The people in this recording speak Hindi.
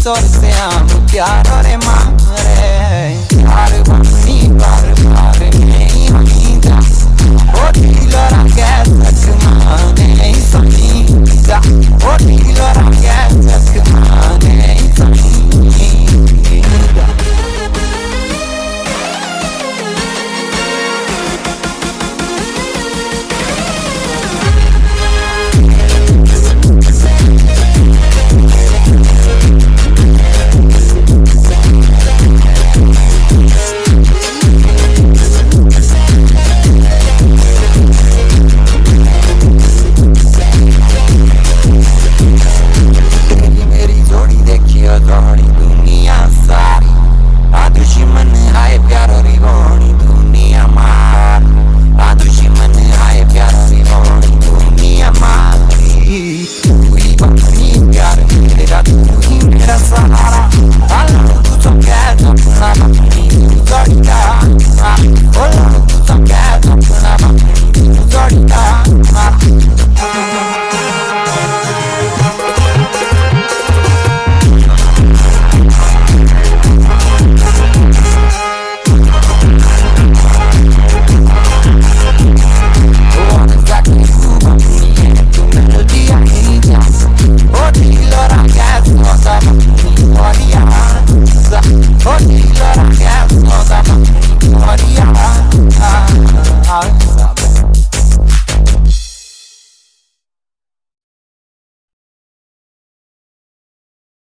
così torziamo chiaro le mare